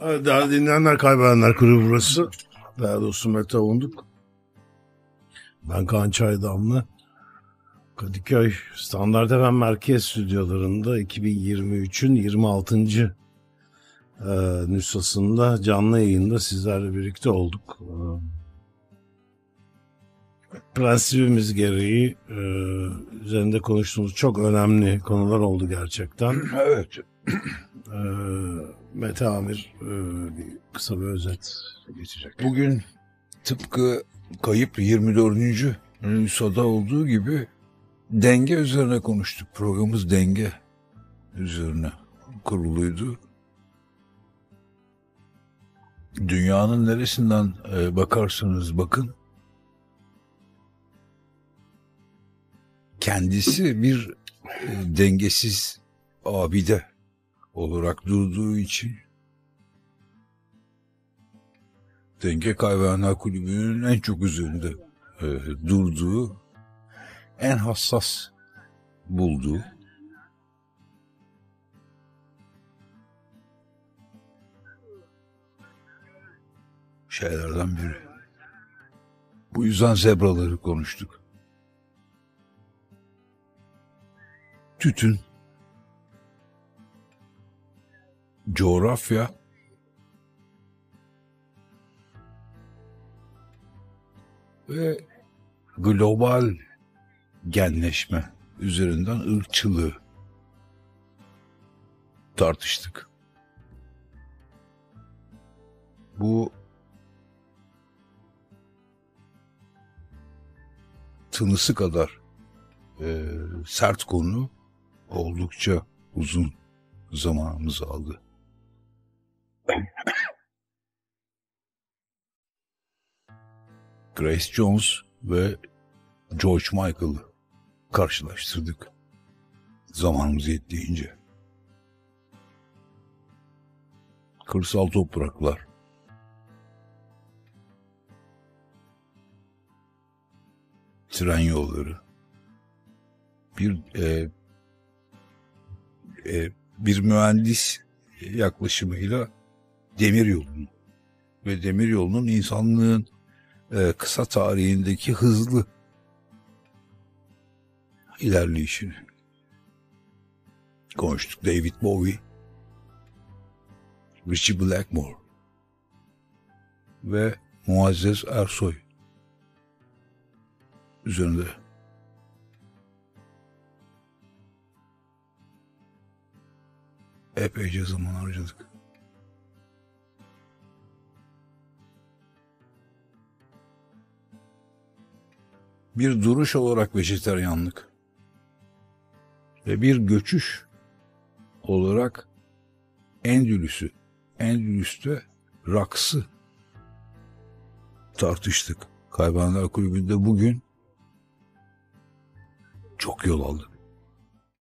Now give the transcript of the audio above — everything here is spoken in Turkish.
Daha dinleyenler kaybedenler kulübü burası. Daha doğrusu Mete Onduk. Ben Kaan Çaydamlı. Kadıköy Standart FM Merkez Stüdyolarında 2023'ün 26. E, nüshasında canlı yayında sizlerle birlikte olduk. E, prensibimiz gereği e, üzerinde konuştuğumuz çok önemli konular oldu gerçekten. Evet. E, Mete Amir e, bir kısa bir özet geçecek. Bugün tıpkı kayıp 24. Nüsa'da olduğu gibi denge üzerine konuştuk. Programımız denge üzerine kuruluydu. Dünyanın neresinden e, bakarsanız bakın kendisi bir e, dengesiz abide olarak durduğu için Denge Kaybedenler Kulübü'nün en çok üzerinde e, durduğu, en hassas bulduğu şeylerden biri. Bu yüzden zebraları konuştuk. Tütün, coğrafya ve global genleşme üzerinden ırkçılığı tartıştık. Bu tınısı kadar e, sert konu oldukça uzun zamanımızı aldı. Grace Jones ve George Michael'ı karşılaştırdık. Zamanımız yettiğince. Kırsal topraklar. Tren yolları. Bir e, e, bir mühendis yaklaşımıyla demir yolunu ve demir yolunun insanlığın e, kısa tarihindeki hızlı ilerleyişini konuştuk. David Bowie, Richie Blackmore ve Muazzez Ersoy üzerinde epeyce zaman harcadık. Bir duruş olarak vejeteryanlık ve bir göçüş olarak Endülüs'ü, Endülüs'te raksı tartıştık. Kaybanlar Kulübü'nde bugün çok yol aldık.